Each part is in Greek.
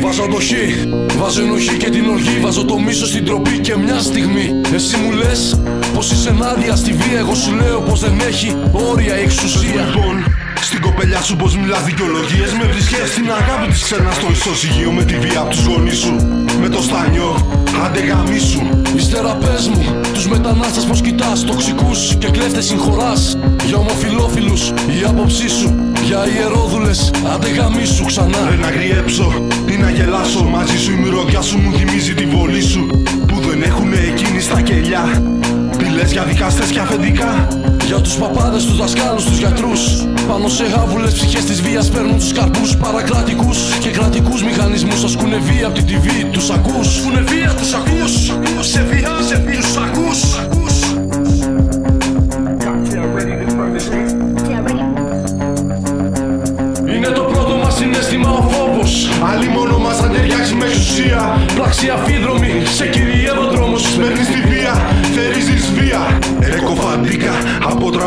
Βάζω το χ, βάζω ενοχή και την οργή. Βάζω το μίσο στην τροπή και μια στιγμή. Εσύ μου λες πως είσαι ενάντια στη βία. Εγώ σου λέω πως δεν έχει όρια η εξουσία. Λοιπόν, στην κοπελιά σου πως μιλάς δικαιολογίες. Με βρίσκες στην αγάπη της ξένας. Στο ισοσυγείο Με τη βία από τους γονείς σου Με το στάνιο, άντε γαμίσου Ύστερα πες μου τους μετανάστες πως κοιτάς Τοξικούς και κλέφτες συγχωράς. Για ομοφιλόφιλους η άποψή σου Για ιερόδουλες. Άντε γαμίσου ξανά. Ρε να γριέψω ή να γελάσω Μαζί σου η μυρωδιά σου μου θυμίζει τη αφεντικά. Για τους παπάδες, τους δασκάλους, τους γιατρούς. Πάνω σε άβουλες ψυχές της βίας παίρνουν τους καρπούς Παρακρατικούς. Και κρατικούς μηχανισμούς Ασκουνε βία από την TV, τους ακούς. Ασκουνε βία, τους ακούς. Σε βία, σε βία, τους ακούς. Cocktail ready to burn the streets. Cocktail ready. Είναι το πρώτο μας συνέστημα ο φόβος. Άλλοι μόνο μας αν ταιριάξει με εξουσία. Πράξη αφίδρομη, σε κυριεύω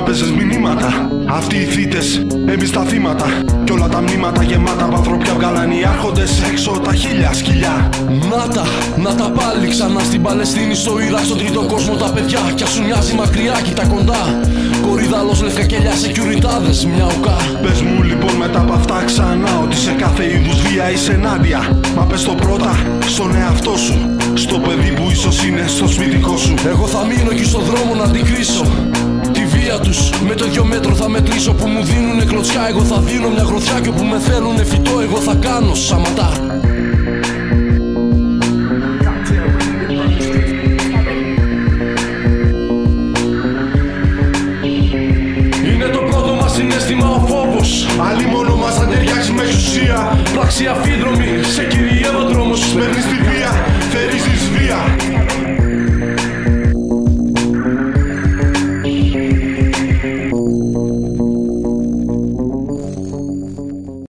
από τράπεζες μηνύματα. Αυτοί οι θύτες, εμείς τα θύματα. Κι όλα τα μνήματα γεμάτα από ανθρωπιά βγάλαν οι άρχοντες. Έξω τα χίλια σκυλιά. Να τα, να τα πάλι ξανά στην Παλαιστίνη, στο Ιράκ, στον τρίτο κόσμο τα παιδιά. Κι ας σου μοιάζει μακριά, κοίτα κοντά. Κορυδάλος, λευκά κελιά, σεκιουριτάδες, μια ουκά. Πες μου λοιπόν μετά από αυτά ξανά Ότι σε κάθε είδους βία είσαι ενάντια. Μα πες το πρώτα στον εαυτό σου. Στο παιδί που ίσως είναι στο σπιτικό σου. Εγώ θα μείνω εκεί στον δρόμο να την παρέα. Με το ίδιο μέτρο θα μετρήσω που μου δίνουν κλωτσιά. Εγώ θα δίνω μια γροθιά και όπου με θέλουν φυτό, εγώ θα κάνω σαματά. Είναι το πρώτο μας συνέστημα ο φόβος Άλλη μόνο μας θα ταιριάξει με εξουσία Πράξια φίδρομη, σε κυριεύω δρόμος Μέχρι τη